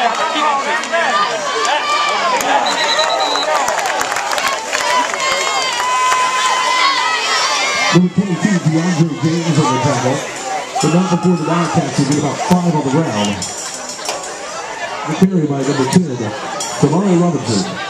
Number 22, DeAndre James on the tackle. The knock before the Wildcats will be about five on the ground. The carry by number 10, Tamari Robinson.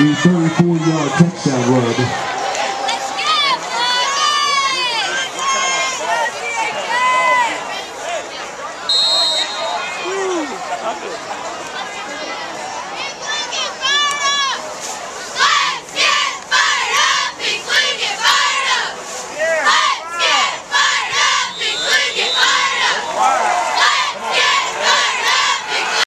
The 34-yard touchdown run